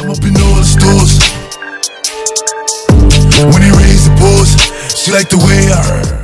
I'm up in all the stores. When he raised the balls, she like the way I.